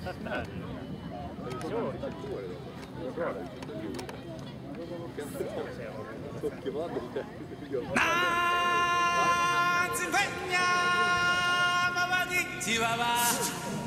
riportare. Sto chiamando Nanzi, veniamo, va di, ci.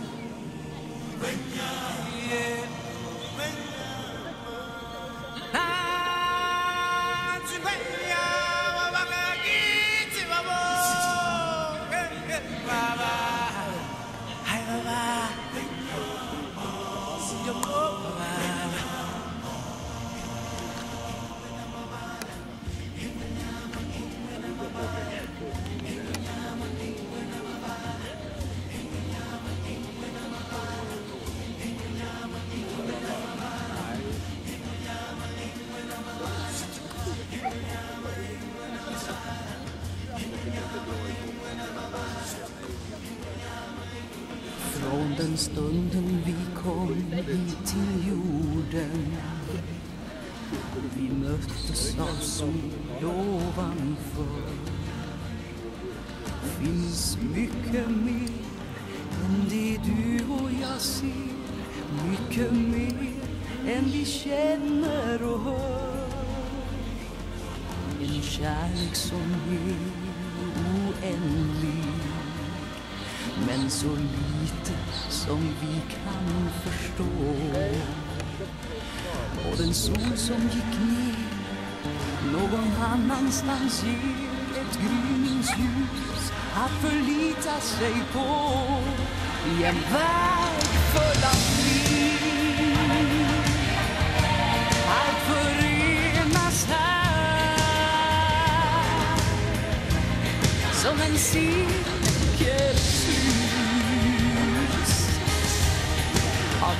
Från den stunden vi kom hit till jorden. Vi möttes av sol ovanför. Finns mycket mer än det du och jag ser. Mycket mer än vi känner och hör. En kärlek som är oändlig men så lite som vi kan förstå. Och den sol som gick ner någon annanstans ger ett gryningsljus att förlita sig på i en värld full av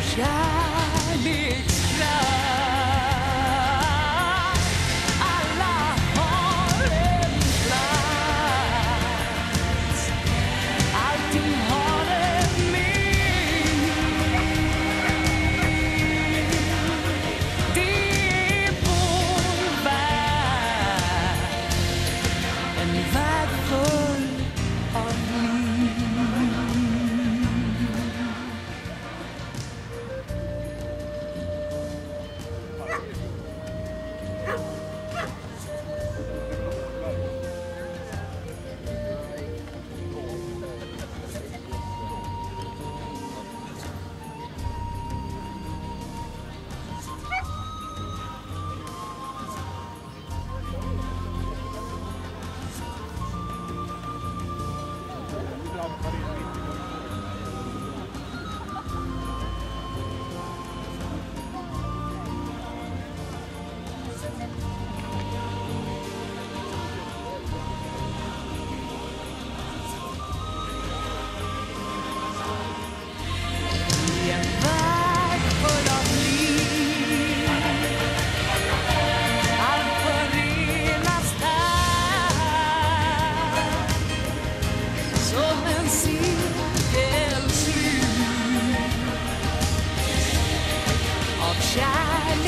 av kärlekskraft.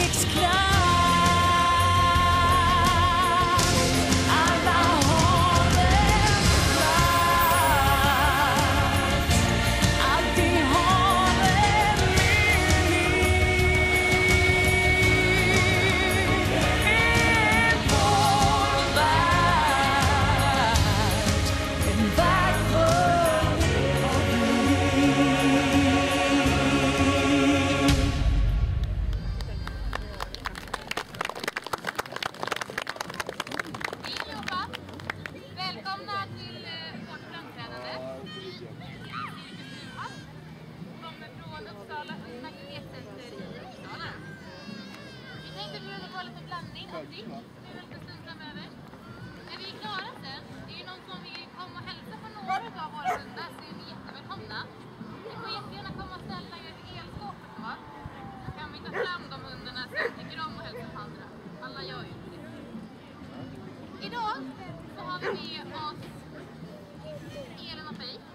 Mixcloud. Så har vi med oss Elin och Faye.